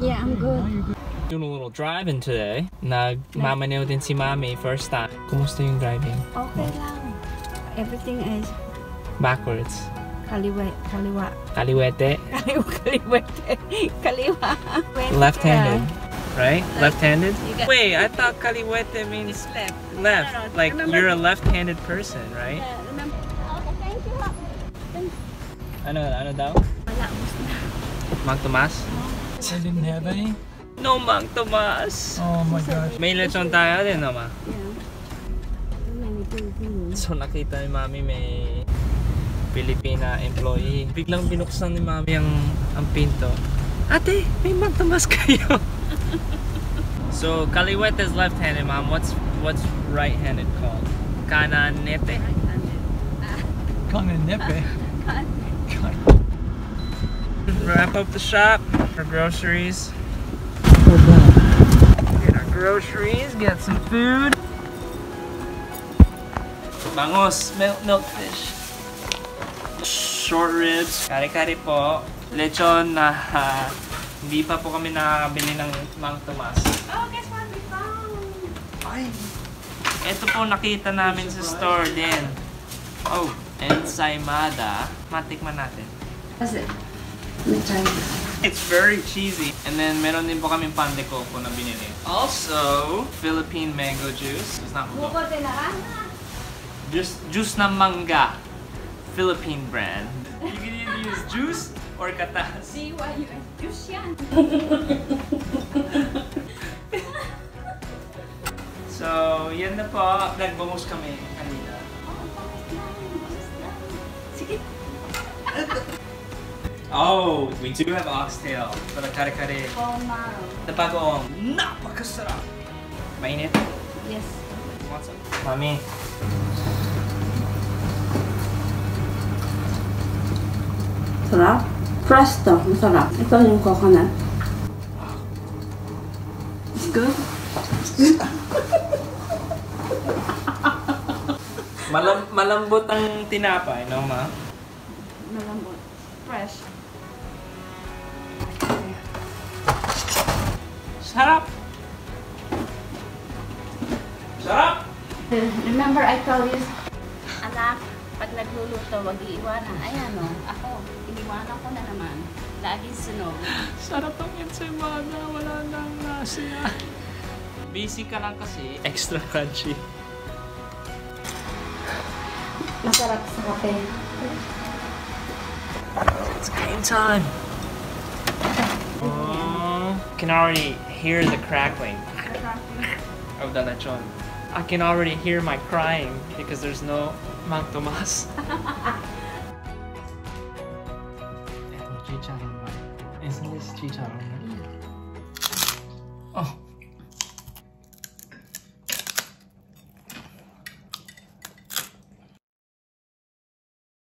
Yeah, I'm good. Doing a little driving today. Nagmamaneho din si Mami first time. Kumusta yung driving? Okay lang. Everything is Backwards. kaliwa, kaliwa, Kaliwete. kaliwete, kaliwa. Left-handed. Right? Left- Left-handed? You Wait, I thought kaliwete means Left. left. No, no, Like remember- you're a left-handed person, right? Yeah, remember? Okay, thank you. Ano, ano daw? Wala, na. Mang Tomas? I didn't have any. No, Mang Tomas! Oh my gosh. May lechon tayo din, no, Ma? Yeah. So nakita ni Mami may Filipina employee. Biglang binuksan ni Mami ang, ang pinto. Ate, may Mang Tomas kayo. so kaliwete is left-handed, Mom. What's what's right-handed called? Kananete? Kind of nippy. Wrap up the shop for groceries. Get our groceries, get some food. Bangos, milk, milk fish. Short ribs, kare-kare po. Lechon na ah, hindi pa po kami nakakabili ng Mang Tomas. Oh, guess what we found? Ay! Ito po nakita namin sa store din. Oh, ensaymada. Matikman natin. What's it? Try. It's very cheesy. And then meron din po kaming pan de coco na binili. Also, Philippine mango juice. It's not na Just juice na mangga. Philippine brand. You can either use juice or katas. C-Y-U-S. Juice yan. So, yan na po. Nagbangos kami kanina. Sige. Oh, we do have oxtail for the kare-kare. Oh, ma'am. The bagoong. Napakasarap! Mainit? Yes. Want some? Mami. Sarap. Fresh to. Masarap. Ito yung coconut. It's good. Malam malambot ang tinapay, no ma? Malambot. Fresh. Sarap! Sarap! Remember I told you, anak, pag nagluluto, wag iiwanan. Ayan o, ako, iniwanan ko na naman. Laging sunog. Sarap ang ensaymada. Wala nang nasiya. Busy ka lang kasi. Extra crunchy. Masarap sa kape. It's game time! Oh, can already hear the crackling of oh, the lechon. I can already hear my crying because there's no Mang Tomas. Eto, chicharon ba? Isn't this chicharon? Mm. Oh.